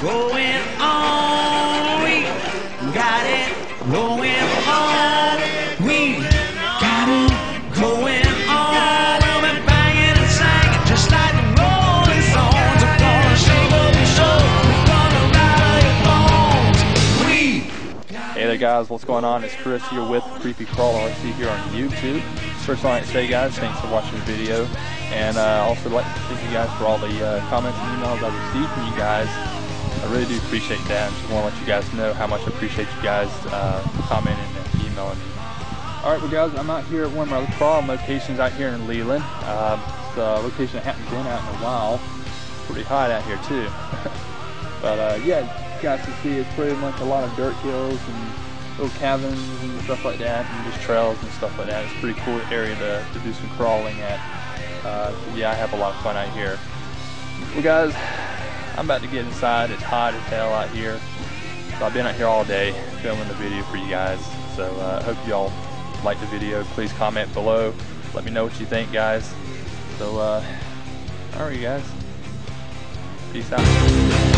going on. We got it going on. We got it going on. Banging and just like Rolling. We're gonna up. We're gonna rattle your bones. We Hey there guys, what's going on? It's Chris here with Creepy Crawl RC here on YouTube. First thing I'd say guys, thanks for watching the video. And uh, also like to thank you guys for all the uh, comments and emails I've received from you guys. I really do appreciate that. I just want to let you guys know how much I appreciate you guys uh, commenting and emailing me. Alright well guys, I'm out here at one of my crawl locations out here in Leland. Um, it's a location I haven't been out in a while. Pretty hot out here too. But uh, yeah, guys can see it's pretty much a lot of dirt hills and little cabins and stuff like that, and just trails and stuff like that. It's a pretty cool area to, to do some crawling at. Uh, yeah, I have a lot of fun out here. Well, guys, I'm about to get inside. It's hot as hell out here. So I've been out here all day filming the video for you guys. So uh, I hope y'all like the video. Please comment below. Let me know what you think, guys. So, uh, alright, guys. Peace out.